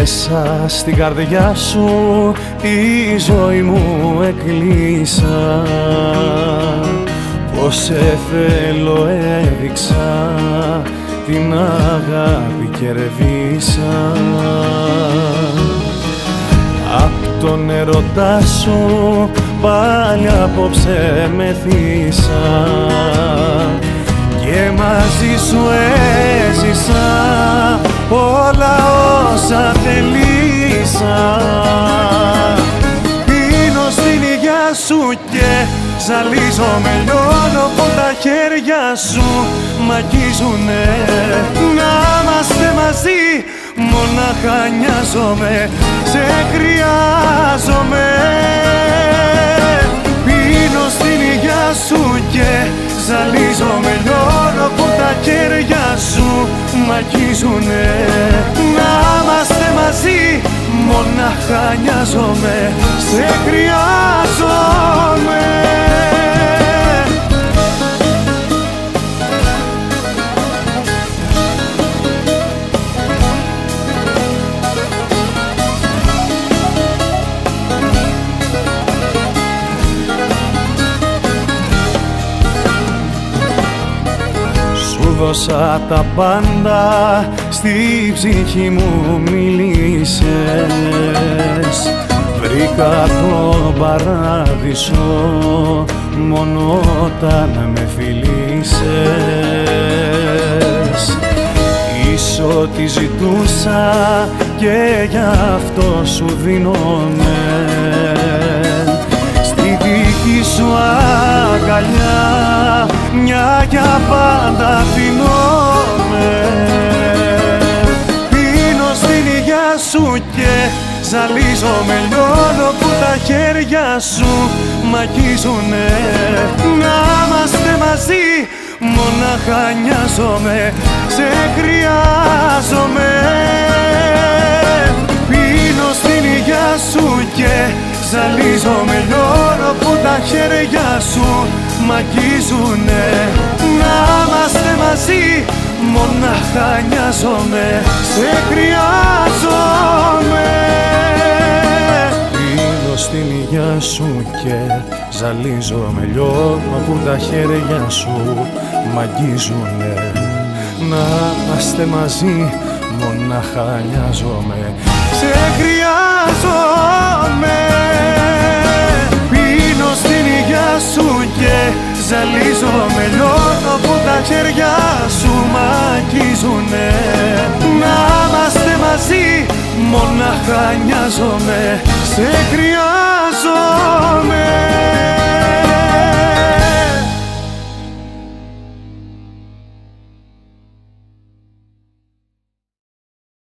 Μέσα στην καρδιά σου τη ζωή μου εκλείσα Πως σε θέλω έδειξα την αγάπη κερδίσα. Απ' τον ερωτά σου πάλι απόψε μεθύσα και μαζί σου έζησα. όλα όσα θελήσα. Πίνω στην υγειά σου και ζαλίζομαι. Λιώνω που τα χέρια σου. Μ' αγγίζουνε Να είμαστε μαζί. Μονάχα νοιάζομαι. Σε χρειάζομαι. Πίνω στην υγειά σου και ζαλίζομαι. Λιώνω που τα χέρια σου. Μ' αγγίζουνε μονάχα νοιάζομαι σε χρειάζομαι δώσα τα πάντα στη ψυχή μου μίλησες. Βρήκα το παράδεισο μόνο όταν με φιλήσες. Είσαι ό,τι ζητούσα και γι' αυτό σου δίνομαι υγειά σου και ζαλίζομαι λιώνω που τα χέρια σου μ' αγγίζουνε Να είμαστε μαζί μονάχα νοιάζομαι σε χρειάζομαι Πίνω στην υγειά σου και ζαλίζομαι λιώνω που τα χέρια σου μ' αγγίζουνε Να είμαστε μαζί μονάχα νοιάζομαι σε χρειάζομαι. Πίνω στην υγειά σου και ζαλίζομαι. Λιώνω που τα χέρια σου μ' αγγίζουνε Να είμαστε μαζί μονάχα νοιάζομαι. Σε χρειάζομαι. Πίνω στην υγειά σου και ζαλίζομαι. Λιώνω που τα χέρια σου μ' Να είμαστε μαζί μονάχα νοιάζομαι Σε χρειάζομαι.